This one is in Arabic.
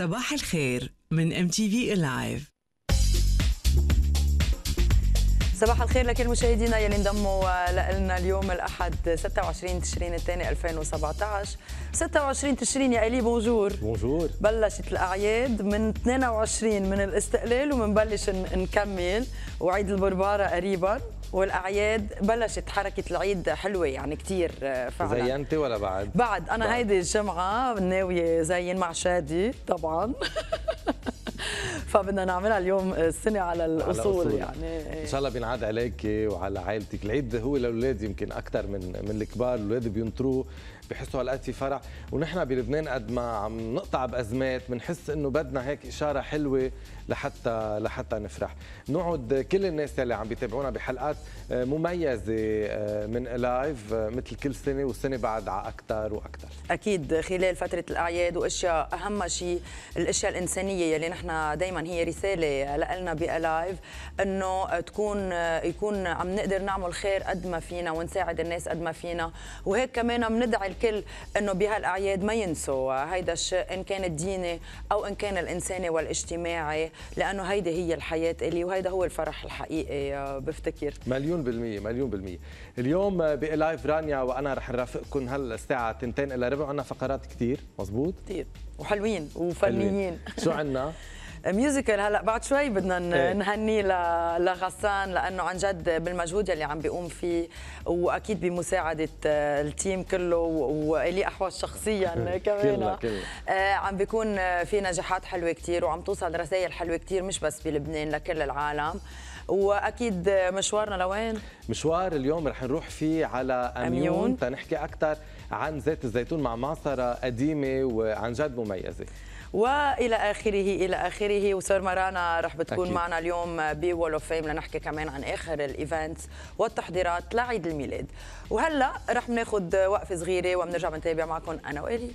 صباح الخير من MTV Live صباح الخير لكل مشاهدينا يلي انضموا لنا اليوم الأحد 26 تشرين الثاني 2017 26 تشرين يا إلي bonjour. Bonjour. بلشت الأعياد من 22 من الاستقلال ومنبلش نكمل. وعيد البربارة قريبا. والأعياد بلشت حركة العيد حلوة يعني كثير فعلا زينتي ولا بعد؟ بعد أنا بعد. هيدي الجمعة ناوية زين مع شادي طبعا فبدنا نعملها اليوم السنة على الأصول, على يعني. إن شاء الله بينعاد عليك وعلى عائلتك. العيد هو للأولاد يمكن أكثر من من الكبار. الأولاد بينطروه بحسوا هالقد في فرح. ونحن بلبنان قد ما عم نقطع بأزمات بنحس إنه بدنا هيك إشارة حلوة لحتى لحتى نفرح. نقعد كل الناس اللي عم بيتابعونا بحلقات آه، مميزة آه، من لايف آه، مثل كل سنة والسنة بعد على أكثر وأكثر أكيد خلال فترة الأعياد وأشياء أهم شيء الأشياء الإنسانية يلي نحن دائما هي رسالة لنا بألايف إنه تكون يكون عم نقدر نعمل خير قد ما فينا ونساعد الناس قد ما فينا. وهيك كمان بندعي الكل إنه بهالأعياد ما ينسوا هيدا الشيء إن كان الديني أو إن كان الانساني والاجتماعي لأنه هيدي هي الحياة إلي وهيدا هو الفرح الحقيقي آه، بفتكر. مليون بالمية مليون بالمية. اليوم ب Live رانيا وأنا رح نرافقكم هالساعة تنتين الا ربع. عنا فقرات كثير مزبوط؟ كثير وحلوين وفنيين. شو عنا؟ musical هلا بعد شوي بدنا إيه. نهني لغسان لأنه عن جد بالمجهود اللي عم بيقوم فيه وأكيد بمساعدة آه، ال team كله وإلي احوج شخصيا كمان. آه، عم بيكون في نجاحات حلوة كثير وعم توصل رسائل حلوة كثير مش بس بلبنان لكل العالم. وأكيد مشوارنا لوين؟ مشوار اليوم رح نروح فيه على أميون, أميون. تنحكي أكثر عن زيت الزيتون مع معصرة قديمة وعن جد مميزة. والى اخره إلى اخره. وسر مرانا رح بتكون أكيد. معنا اليوم Wall of Fame لنحكي كمان عن آخر ال events والتحضيرات لعيد الميلاد. وهلا رح ناخذ وقفة صغيرة وبنرجع بنتابع معكم أنا وإلي.